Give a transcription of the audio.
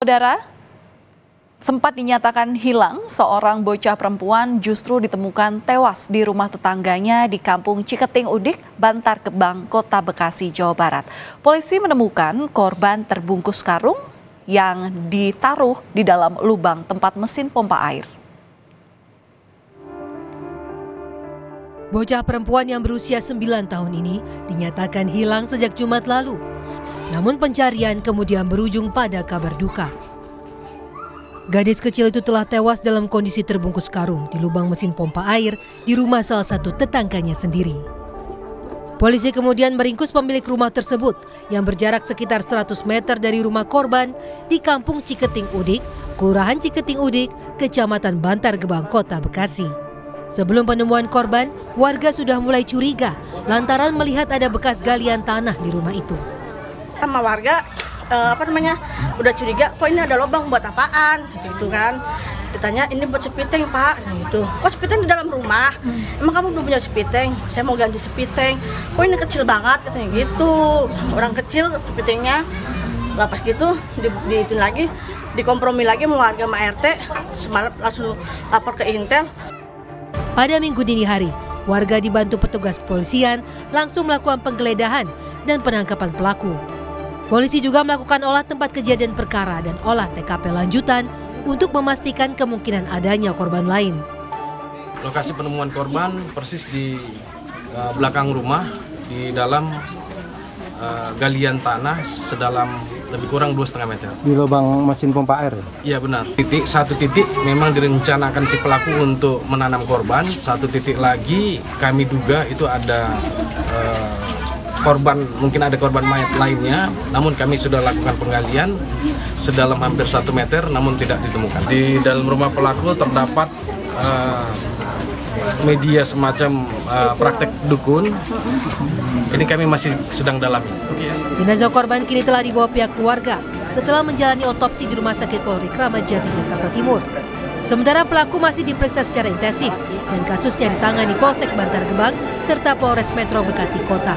Saudara, sempat dinyatakan hilang, seorang bocah perempuan justru ditemukan tewas di rumah tetangganya di Kampung Ciketing Udik, Bantar Gebang, Kota Bekasi, Jawa Barat. Polisi menemukan korban terbungkus karung yang ditaruh di dalam lubang tempat mesin pompa air. Bocah perempuan yang berusia 9 tahun ini dinyatakan hilang sejak Jumat lalu. Namun pencarian kemudian berujung pada kabar duka. Gadis kecil itu telah tewas dalam kondisi terbungkus karung di lubang mesin pompa air di rumah salah satu tetangganya sendiri. Polisi kemudian meringkus pemilik rumah tersebut yang berjarak sekitar 100 meter dari rumah korban di Kampung Ciketing Udik, Kelurahan Ciketing Udik, Kecamatan Bantar Gebang, Kota Bekasi. Sebelum penemuan korban, warga sudah mulai curiga lantaran melihat ada bekas galian tanah di rumah itu sama warga uh, apa namanya udah curiga kok ini ada lubang buat apaan? Gitu kan. Ditanya ini buat sepiteng pak. Gitu. Kok sepiteng di dalam rumah? Emang kamu belum punya sepiteng? Saya mau ganti sepiteng. Kok ini kecil banget? Katanya gitu. Orang kecil sepitengnya. Lapas gitu di, di itu lagi dikompromi lagi sama warga sama RT semalam langsung lapor ke Intel. Pada minggu dini hari warga dibantu petugas kepolisian langsung melakukan penggeledahan dan penangkapan pelaku Polisi juga melakukan olah tempat kejadian perkara dan olah TKP lanjutan untuk memastikan kemungkinan adanya korban lain. Lokasi penemuan korban persis di uh, belakang rumah di dalam uh, galian tanah sedalam lebih kurang dua setengah meter. Di lubang mesin pompa air? Iya benar. Titik satu titik memang direncanakan si pelaku untuk menanam korban. Satu titik lagi kami duga itu ada uh, korban mungkin ada korban mayat lainnya namun kami sudah lakukan penggalian sedalam hampir satu meter namun tidak ditemukan di dalam rumah pelaku terdapat uh, media semacam uh, praktek dukun ini kami masih sedang dalami jenazah korban kini telah dibawa pihak keluarga setelah menjalani otopsi di Rumah Sakit Polri Kramat Jati, Jakarta Timur. Sementara pelaku masih diperiksa secara intensif dan kasusnya ditangani Polsek Bantar Gebang serta Polres Metro Bekasi Kota.